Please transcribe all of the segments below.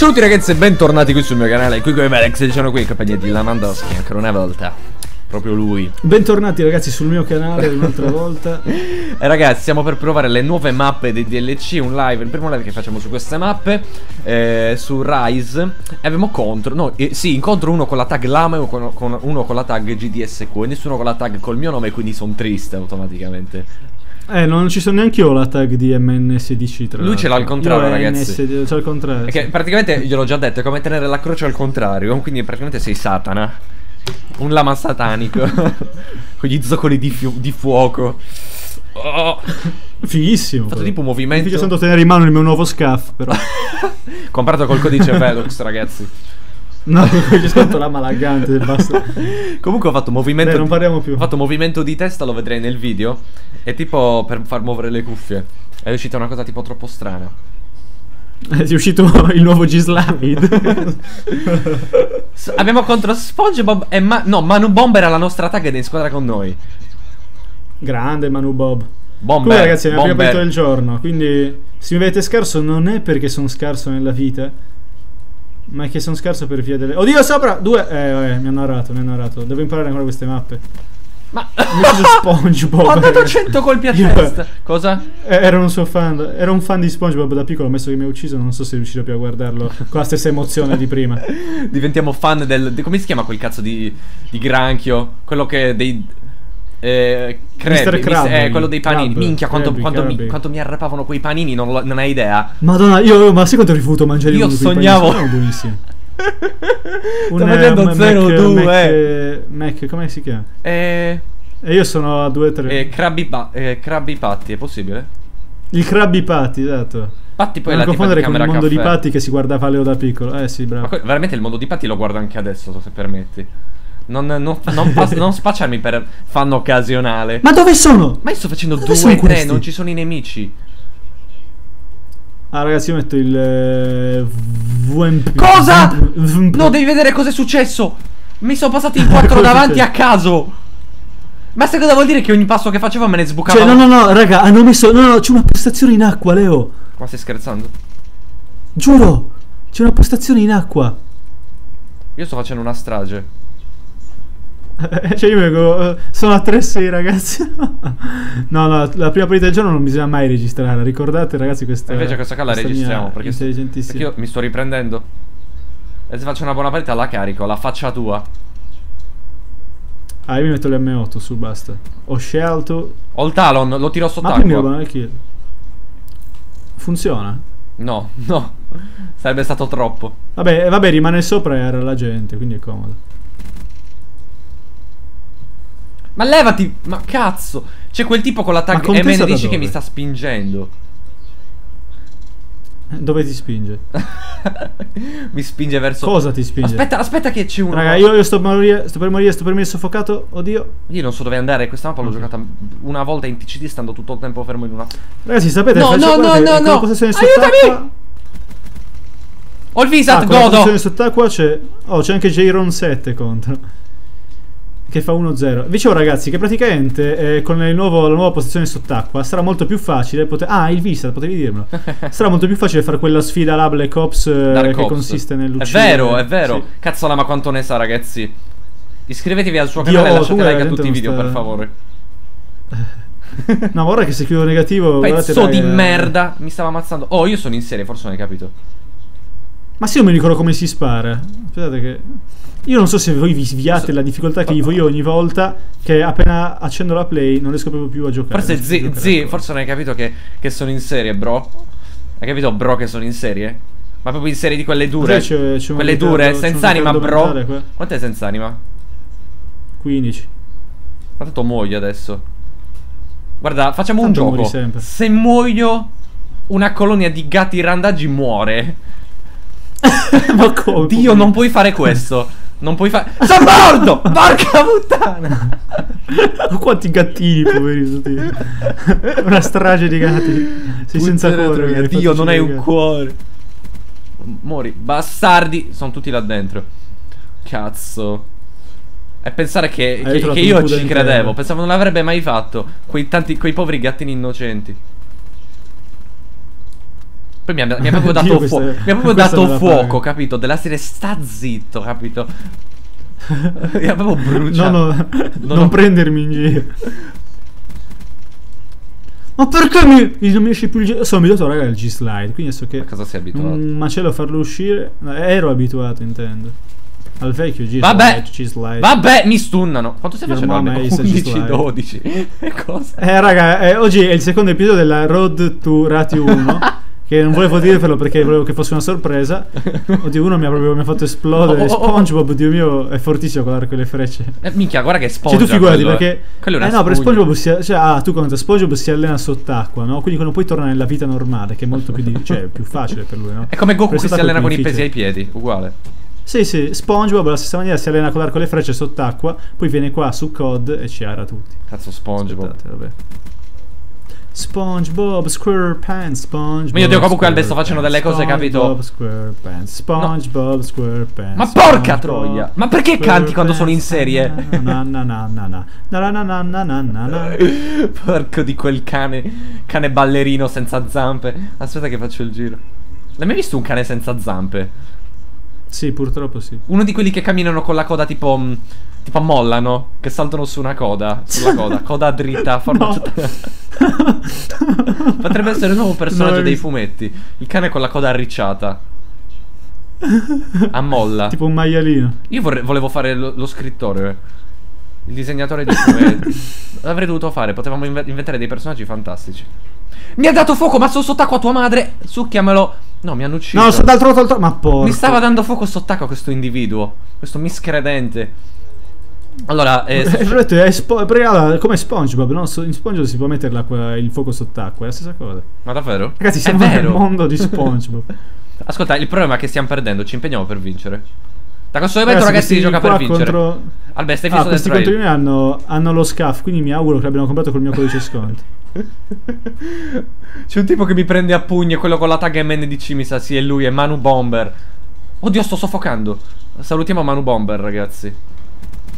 Ciao a tutti ragazzi e bentornati qui sul mio canale Qui come Alex sono qui in compagnia di Lamandowski ancora una volta Proprio lui. Bentornati ragazzi sul mio canale un'altra volta. E ragazzi stiamo per provare le nuove mappe dei DLC Un live, il primo live che facciamo su queste mappe eh, Su Rise. E abbiamo contro, no, eh, sì, incontro uno con la tag Lama e uno con, con, uno con la tag GDSQ E nessuno con la tag col mio nome quindi sono triste automaticamente eh, non ci sono neanche io la tag di MN16 tra Lui ce l'ha al contrario, io ragazzi. NS, ce al contrario. Perché sì. praticamente gliel'ho già detto, è come tenere la croce al contrario. Quindi praticamente sei Satana. Un lama satanico. con gli zoccoli di, di fuoco. Oh. Fighissimo. Ho fatto tipo un movimento. Figlio santo tenere in mano il mio nuovo scaff, però. Comprato col codice Velox, ragazzi. No, gli scotto la malagante basta. Comunque ho fatto movimento. Beh, non parliamo più. Ho fatto movimento di testa, lo vedrei nel video. È tipo per far muovere le cuffie. È uscita una cosa tipo troppo strana. È uscito il nuovo G-Slide. abbiamo contro SpongeBob e Ma no, Manu Bomber alla nostra tag ed è in squadra con noi. Grande Manu Bob. Bomber. Comunque ragazzi, è il mio primo del giorno, quindi se mi vedete scarso non è perché sono scarso nella vita ma è che sono scarso per via delle... Oddio, sopra! Due... Eh, vabbè, mi hanno narrato, mi hanno narrato. Devo imparare ancora queste mappe. Ma... Mi ha ucciso SpongeBob. Ho dato 100 colpi a testa. Cosa? Eh, ero un suo fan. Ero un fan di SpongeBob da piccolo, ammesso che mi ha ucciso. Non so se riuscirò più a guardarlo con la stessa emozione di prima. Diventiamo fan del... Come si chiama quel cazzo di, di granchio? Quello che... Dei, eh, Krabby, Krabby, eh, quello dei panini. Krabby, Minchia, quanto, Krabby, quanto, Krabby. Mi, quanto, Mi, arrapavano quei panini, non, non, hai idea. Madonna, io, ma sai quanto rifiuto mangiare Io sognavo. Sono buonissimi. Sto vedendo 0-2. Mac, Mac, come si chiama? Eh. E io sono a 2-3. Eh, Krabby, eh, Krabby Patti, è possibile? Il Krabby Patti, esatto. Patti poi non confondere con il mondo caffè. di Patti che si guardava Leo da piccolo. Eh sì, bravo. Ma veramente il mondo di Patti lo guardo anche adesso, se permetti. Non, non, non, pas- non, spacciarmi per fan occasionale. Ma dove sono? Ma io sto facendo 2-3, non ci sono i nemici. Ah, ragazzi, io metto il eh, VMP. Cosa? VMP. No, devi vedere cosa è successo. Mi sono passati in quattro davanti a caso. Ma sai cosa vuol dire che ogni passo che facevo me ne sbucava? Cioè, no, no, no, raga, hanno messo. No, no, c'è una postazione in acqua, Leo. Ma stai scherzando? Giuro, c'è una postazione in acqua. Io sto facendo una strage. cioè io vengo, sono a 3-6 ragazzi. No no la prima partita del giorno non bisogna mai registrare Ricordate ragazzi questa Invece questa qua la registriamo perché, perché io mi sto riprendendo. E se faccio una buona partita la carico La faccia tua. Ah io mi metto l'M8 su basta. Ho scelto Ho il talon lo tiro sott'acqua. Ma kill Funziona? No no. Sarebbe stato troppo. Vabbè vabbè rimane sopra e era la gente Quindi è comodo Ma levati! Ma cazzo! C'è quel tipo con la tag MN10 che mi sta spingendo. Dove ti spinge? mi spinge verso. Cosa ti spinge? Aspetta, aspetta, che c'è uno. Raga, io, io sto, morire, sto per morire, sto per morire soffocato. Oddio. Io non so dove andare. Questa mappa l'ho giocata una volta in TCD, stando tutto il tempo fermo in una. Ragazzi, sapete? No, no, no, no, no. Aiutami! Ho il Visat, ah, godo! sott'acqua c'è. Oh, c'è anche J-Ron 7 contro che fa 1-0. Dicevo ragazzi che praticamente eh, con nuovo, la nuova posizione sott'acqua sarà molto più facile poter... Ah, il Vista, potevi dirmelo. sarà molto più facile fare quella sfida là Black Ops eh, che Ops. consiste nell'uccidere. È vero, è vero. Sì. Cazzola, ma quanto ne sa ragazzi. Iscrivetevi al suo canale Dio, e lasciate like a tutti i video, sta... per favore. no, ora che se chiudo negativo... Pezzo di merda, mi stava ammazzando. Oh, io sono in serie, forse non hai capito. Ma se io mi ricordo come si spara. Aspettate che... Io non so se voi vi sviate la difficoltà che gli io ogni volta che appena accendo la play non riesco proprio più a giocare. Forse zi, zi forse non hai capito che, che, sono in serie, bro. Hai capito, bro, che sono in serie? Ma proprio in serie di quelle dure. C'è, c'è quelle dure, senza anima, bro. Quanto è senza anima? 15. Ma tanto muoio adesso. Guarda, facciamo tanto un gioco. Se muoio, una colonia di gatti randaggi muore. Ma come? Dio, non puoi fare questo. Non puoi fare. Sono morto! Porca puttana! Quanti gattini, poveri tutti. Una strage di gatti. Sei senza cuore. Dio, non hai un cuore. Mori. Bastardi. Sono tutti là dentro. Cazzo. E pensare che, che, che io ci credevo. Pensavo non l'avrebbe mai fatto. Quei, tanti, quei poveri gattini innocenti. Poi mi ha, mi ha proprio dato, Dio, fuo- questa- mi ha proprio dato fuoco, pago. capito? Della serie sta zitto, capito? mi ha proprio No, bruciato. no, Non non, ho- prendermi in giro. Ma perché mi, non mi esce più il G... Sono abituato raga al G-Slide, quindi adesso che... A cosa sei abituato? Un macello a farlo uscire... no, ero abituato, intendo. Al vecchio G-Slide. Vabbè. G-Slide. Vabbè, mi stunnano. Quanto stai facendo? mama Almeno is a 11, G-Slide. 12. E cosa? Eh raga, eh, oggi è il secondo episodio della Road to Ratio 1 Che non volevo dirvelo perché volevo che fosse una sorpresa Oddio uno mi ha proprio mi ha fatto esplodere Oh, oh, oh, oh. Spongebob, Dio mio, è fortissimo con l'arco e le frecce Eh, minchia, guarda che Cioè spongia tu figurati quello, perché Quello Eh no, per spugna. SpongeBob si cioè, ah, tu conta SpongeBob si allena sott'acqua, no? Quindi quando poi torna nella vita normale, che è molto più di, cioè, più facile per lui, no? È come Goku Per che si allena con i pesi ai piedi, uguale. Sì, sì, SpongeBob alla stessa maniera si allena con l'arco e le frecce sott'acqua, poi viene qua su COD e ci ara tutti. Cazzo, SpongeBob. Aspettate, vabbè. SpongeBob SquarePants, SpongeBob. Mio Dio, comunque Albe sto facendo delle cose, capito? SpongeBob SquarePants, SpongeBob SquarePants. Ma porca troia! Ma perché canti quando sono in serie? Porco di quel cane, cane ballerino senza zampe. Aspetta che faccio il giro. L'hai mai visto un cane senza zampe? Sì, purtroppo sì. Uno di quelli che camminano con la coda tipo. mm, Tipo a molla, no? Che saltano su una coda. Sulla coda. Coda dritta. Forma No. Potrebbe essere il nuovo personaggio No, dei fumetti. Il cane con la coda arricciata. A molla. Tipo un maialino. Io vorrei- volevo fare lo, lo scrittore. Il disegnatore di fumetti. L'avrei dovuto fare. Potevamo inve- inventare dei personaggi fantastici. Mi ha dato fuoco, ma sono sott'acqua tua madre. Succhiamelo. No, mi hanno ucciso. No, sto dal dal trono. Ma porco. Mi stava dando fuoco sott'acqua questo individuo. Questo miscredente. Allora, eh, Eh, è spo- allora, come SpongeBob, no? In SpongeBob si può mettere il fuoco sott'acqua, è la stessa cosa. ma davvero? Ragazzi, siamo nel mondo di SpongeBob. Ascolta, il problema è che stiamo perdendo. Ci impegniamo per vincere. Da questo momento, ragazzi, si gioca per vincere. Contro... Albe, stai Ah, fisso del questi contro di me hanno, hanno lo scaff, quindi mi auguro che l'abbiano comprato col mio codice sconto. C'è un tipo che mi prende a pugni, quello con la tag MNDC, mi sa, sì, è lui, è Manu Bomber. Oddio, sto soffocando. Salutiamo Manu Bomber, ragazzi.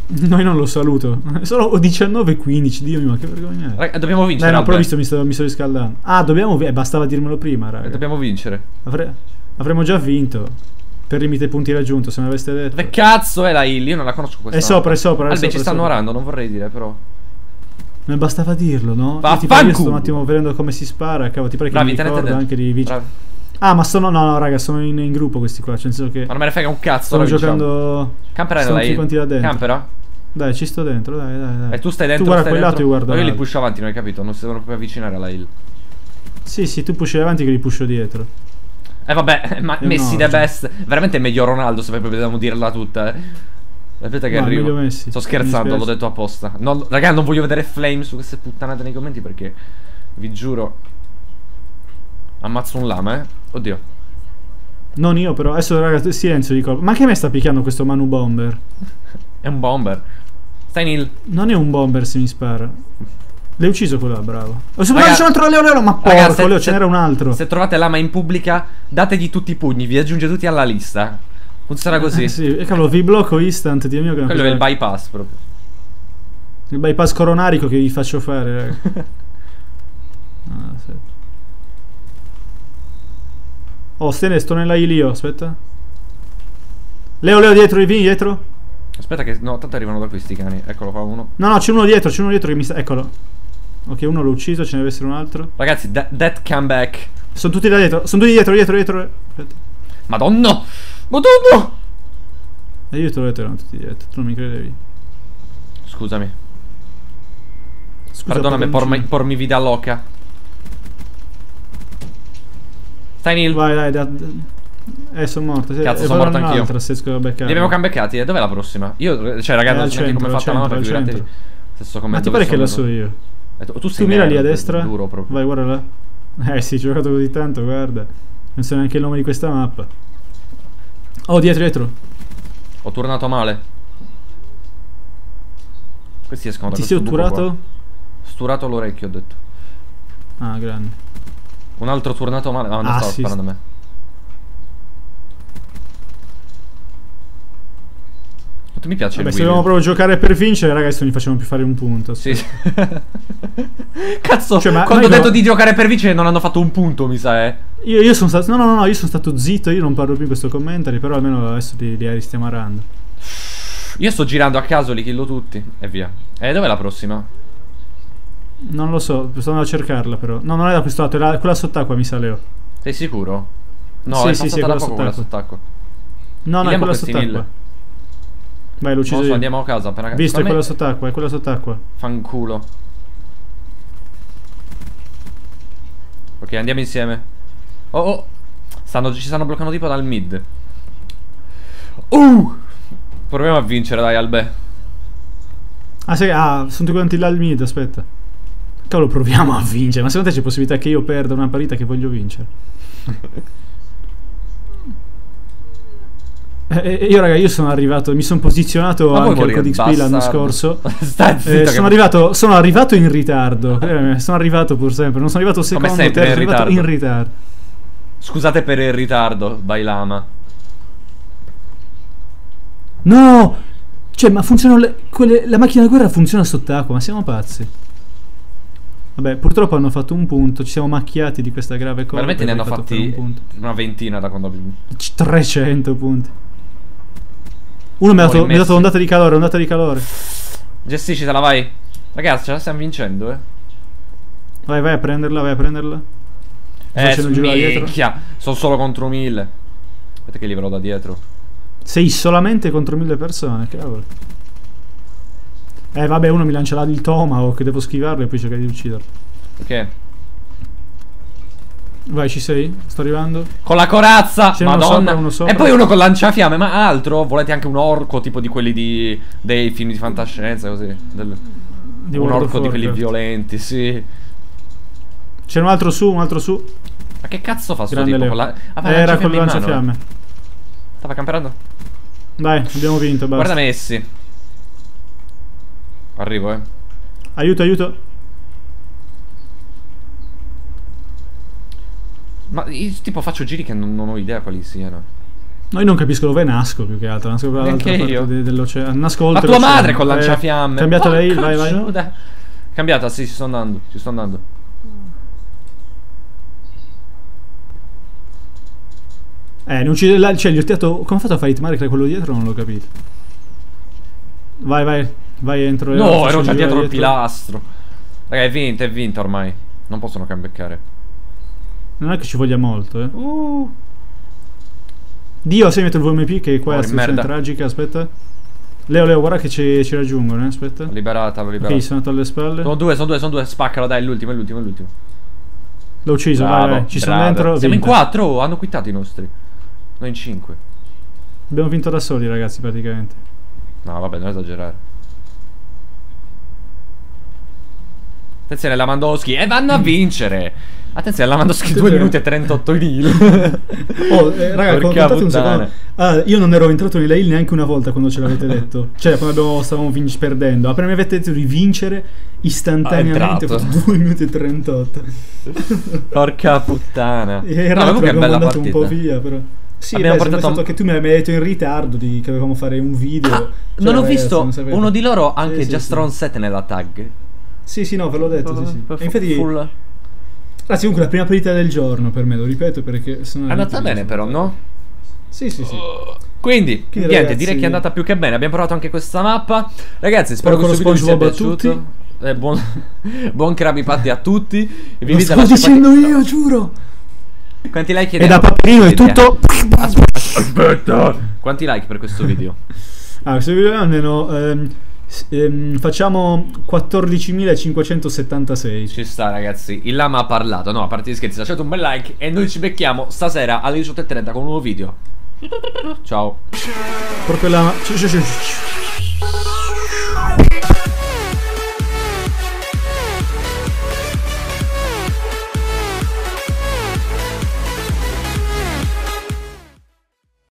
Noi non lo saluto. Sono 19-15, Dio mio, ma che vergogna. Raga, dobbiamo vincere. Dai, no, però visto mi sto, mi sto riscaldando. Ah, dobbiamo. vi- eh, bastava dirmelo prima, raga. Dobbiamo vincere. Avre- avremmo già vinto. Per limite punti raggiunto, se me l'aveste detto. Dove cazzo è la hill? Io non la conosco questa. È sopra, è sopra, è Albe, sopra, ci stanno orando, non vorrei dire, però. Non bastava dirlo, no? Tipo, Vaffanculo. io sto un attimo vedendo come si spara. Cavolo, ti pare che Bravi, mi tenete ricordo dentro. anche di. Bravi. Ah, ma sono. No, no, raga, sono in, in gruppo questi qua. Cioè, nel senso che. Ma non me ne frega un cazzo. Vinciamo. giocando. Campera stanno nella tutti quanti là dentro. Campera? Dai, ci sto dentro, dai, dai, dai. E tu stai dentro. Tu guarda quel lato e guarda Ma io li pusho avanti, non hai capito? Non si devono proprio avvicinare alla hill. Sì, sì, tu pusci avanti che li puscio dietro. Eh vabbè, ma Messi no, the cioè. best. Veramente è meglio Ronaldo se proprio dobbiamo dirla tutta, eh. Aspetta che No, arrivo. Sto scherzando, l'ho detto apposta. No, raga, non voglio vedere flame su queste puttanate nei commenti perché vi giuro ammazzo un lama, eh. Oddio. Non io, però. Adesso, raga, silenzio di colpo. Ma che me sta picchiando questo Manu Bomber? È un bomber. Stai Neil. Non è un bomber se mi spara. L'hai ucciso quello là, bravo. Ho Raga- c'è un altro Leo Leo, ma Raga, porco se- Leo, ce n'era un altro. Se trovate lama in pubblica, dategli tutti i pugni, vi aggiunge tutti alla lista. Funziona così. Eh, sì, e cavolo, vi blocco instant, Dio mio che Quello è il bypass proprio. il bypass coronarico che vi faccio fare, raga. Ah, aspetta. Oh, Stene, sto nella Ilio, aspetta. Leo, Leo, dietro, vieni dietro. Aspetta che... No, tanto arrivano da questi cani. Eccolo qua uno. No, no, c'è uno dietro, c'è uno dietro che mi sta... Eccolo. Ok, uno l'ho ucciso, ce ne deve essere un altro. Ragazzi, that, that comeback. Sono tutti là dietro, sono tutti dietro, dietro, dietro. Aspetta. Madonna! Madonna! E io te l'ho detto, erano tutti dietro, tu non mi credevi. Scusami. Scusa, Perdonami, pormi, pormi vida loca. Stai Neil. Vai, dai, da... Eh, sono morto. Cazzo, E sono morto anch'io. se esco a beccare. Li abbiamo cambeccati. E dov'è la prossima? Io, cioè, raga, È non so neanche come è fatta la al figuratevi. Stesso come Ma ti pare che la sono so io? Eh, tu, tu sei Tu mira lì a destra. Duro proprio. Vai, guarda là. Eh sì, ci ho giocato così tanto, guarda. Non so neanche il nome di questa mappa. Oh, dietro, dietro. Ho turnato male. Questi escono da Ti sei otturato? Sturato l'orecchio, ho detto. Ah, grande. Un altro turnato male. Ah, non Ah, stavo sì, sparando a me. Mi piace Vabbè, il se dobbiamo proprio giocare per vincere, ragazzi, non gli facciamo più fare un punto. Sì. sì. Cazzo, Cioè, ma quando ho noi detto no- di giocare per vincere non hanno fatto un punto, mi sa, eh. Io, io sono stato. No, no, no, no, io sono stato zitto, io non parlo più in questo commentary, però almeno adesso li, li stiamo arando. Io sto girando a caso, li killo tutti e via. E dov'è la prossima? Non lo so, sto andando a cercarla però. No, non è da questo lato, è la- quella sott'acqua, mi sa Leo. Sei sicuro? No, Sì, è sì, sì, passata da quella poco quella sott'acqua. sott'acqua. No, no, è Vediamo quella questi sott'acqua. mille. Vai, l'ho ucciso so, io. andiamo a casa appena Visto, è me- sott'acqua, è quella sott'acqua. Fanculo. Ok, andiamo insieme. Oh, oh. Stanno, ci stanno bloccando tipo dal mid. Uh! Proviamo a vincere, dai, Albe. Ah, sì, ah, sono tutti quanti là al mid, aspetta. Cavolo, proviamo a vincere. Ma secondo te c'è possibilità che io perda una partita che voglio vincere? Eh, eh, io, raga, io sono arrivato, mi sono posizionato Ma anche al Codex P l'anno scorso. Eh, sono, arrivato, sono arrivato in ritardo. Eh, sono arrivato pur sempre. Non sono arrivato secondo, terzo, sono arrivato ritardo. in ritardo. Scusate per il ritardo, Bailama. No! Cioè, ma funzionano le, quelle, la macchina da guerra funziona sott'acqua, ma siamo pazzi. Vabbè, purtroppo hanno fatto un punto, ci siamo macchiati di questa grave cosa. Veramente ne hanno fatti un una ventina da quando abbiamo... C- 300 punti. Uno mi ha dato, Poi mi ha dato Messi. ondata di calore, ondata di calore. Gestisci, te la vai. Ragazzi, ce la stiamo vincendo, eh. Vai, vai a prenderla, vai a prenderla. Eh, minchia. Sono solo contro mille. Aspetta che li da dietro. Sei solamente contro mille persone, cavolo. Eh, vabbè, uno mi lancia là il tomahawk, devo schivarlo e poi cercare di ucciderlo. Ok. Vai, ci sei? Sto arrivando. Con la corazza! C'è uno Madonna! sopra, uno sopra. E poi uno con lanciafiamme, ma altro? Volete anche un orco, tipo di quelli di... dei film di fantascienza, così? Del- Di un orco di quelli violenti, sì. C'è un altro su, un altro su. Ma che cazzo fa sto tipo Leo. con la... Ah, Era con lanciafiamme il mano, lanciafiamme. eh. Stava camperando? Dai, abbiamo vinto, basta. Guarda Messi. Arrivo, eh. Aiuto, aiuto. Ma io tipo faccio giri che non, non ho idea quali siano. No, io non capisco dove nasco più che altro. Nasco dall'altra Neanche parte io. de- dell'oceano. Nasco Ma oltre tua l'oceano. madre con Eh, lanciafiamme. Cambiato lei, Porca vai, vai. Giuda. Cambiata, sì, ci sto andando. Ci sto andando. Eh, non ci, la- cioè, gli ho tirato. Come ha fatto a fare hitmark quello dietro? Non l'ho capito. Vai, vai. Vai entro. No, ero già giro dietro il pilastro. Raga, è vinta, è vinta ormai. Non possono cambeccare. Non è che ci voglia molto, eh. Uh. Dio, se metto il VMP che qua è Oh, la situazione merda. tragica. Aspetta. Leo, Leo, guarda che ci, ci raggiungono, eh. Aspetta. L'ho liberata, l'ho liberata. Ok, sono andato alle spalle. Sono due, sono due, sono due. Spaccalo, dai, è l'ultimo, è l'ultimo, è l'ultimo. L'ho ucciso, vai, Bravo, vai. Ci sono bravo. dentro. Siamo in vinta. quattro, oh, hanno quittato i nostri. Noi in cinque. Abbiamo vinto da soli, ragazzi, praticamente. No, vabbè, non esagerare. Attenzione, Lamandowski. E vanno a vincere. Attenzione, Lamandowski 2 minuti e 38 kill. Oh, eh, raga, Porca contate un secondo. Ah, io non ero entrato nella hill neanche una volta quando ce l'avete detto. Cioè, quando abbiamo, stavamo vinc- perdendo. Appena mi avete detto di vincere, istantaneamente Ah, è fatto 2 minuti e 38. Porca puttana. E No, abbiamo bella partita. un po' via, però. Sì, Abbiamo beh, portato- stato che tu mi avevi detto in ritardo di, che dovevamo fare un video. Ah, Cioè, non ho ragazzi, visto non uno di loro anche Sì, sì, Jastron sì. 7 nella tag. Sì, sì, no, ve l'ho detto, sì, sì. E infatti, full- ragazzi, comunque la prima partita del giorno per me, lo ripeto perché sono È andata bene però, no? Sì, sì, sì. Quindi, Quindi, niente, ragazzi- direi che è andata più che bene. Abbiamo provato anche questa mappa. Ragazzi, spero che questo video vi sia piaciuto. Eh, buon, buon Krabby Patty a tutti. E vi Lo invito sto dicendo qualche- io, giuro. Quanti like E chiediamo? da Paperino è tutto. Aspetta, aspetta. Quanti like per questo video? Ah, se vi almeno ehm, ehm, facciamo 14.576. Ci sta, ragazzi. Il lama ha parlato. No, a parte gli scherzi, lasciate un bel like. E noi ci becchiamo stasera alle 18.30 con un nuovo video. Ciao. Proprio la.